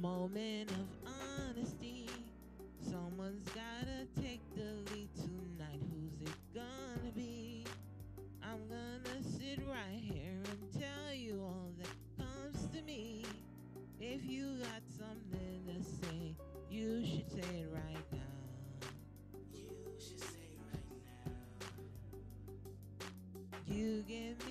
moment of honesty. Someone's gotta take the lead tonight. Who's it gonna be? I'm gonna sit right here and tell you all that comes to me. If you got something to say, you should say it right now. You should say it right now. You give me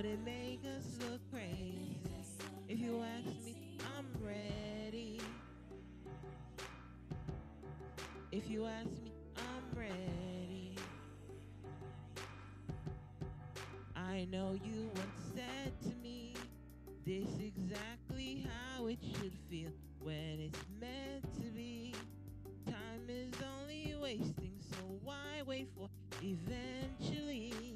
would it make us look crazy? If you ask me, I'm ready. If you ask me, I'm ready. I know you once said to me, this exactly how it should feel when it's meant to be. Time is only wasting, so why wait for eventually?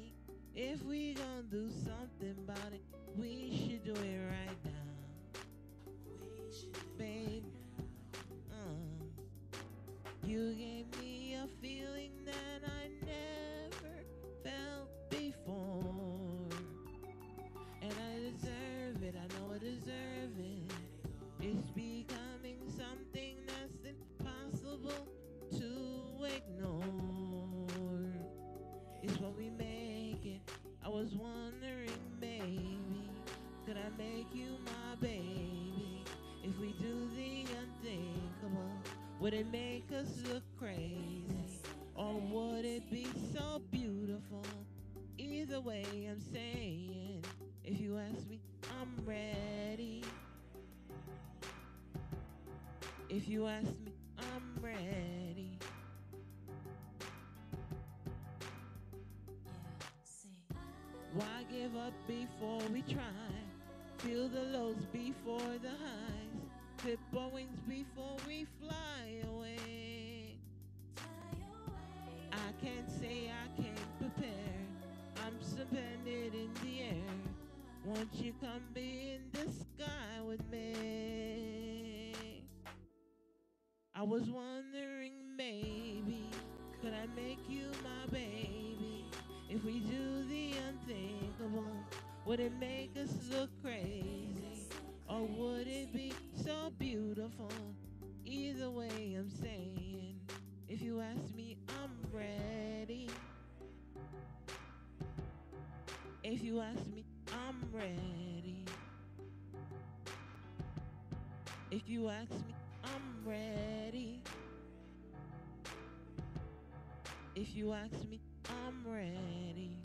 Would it make us look crazy? Or would it be so beautiful? Either way, I'm saying, if you ask me, I'm ready. If you ask me, I'm ready. Why give up before we try? Feel the lows before the highs. Clip our wings before we fly away. I can't say I can't prepare. I'm suspended in the air. Won't you come be in the sky with me? I was wondering maybe could I make you my baby? If we do the unthinkable, would it make us look crazy? Or would it be beautiful? Either way, I'm saying, if you ask me, I'm ready. If you ask me, I'm ready. If you ask me, I'm ready. If you ask me, I'm ready.